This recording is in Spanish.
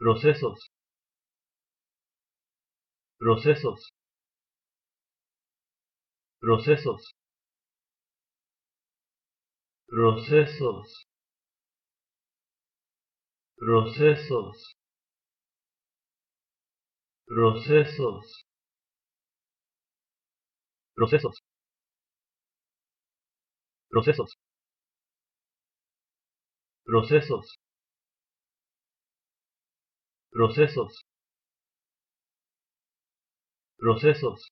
procesos. Procesos. Procesos. Procesos. Procesos. Procesos. Procesos. Procesos. Procesos procesos. Procesos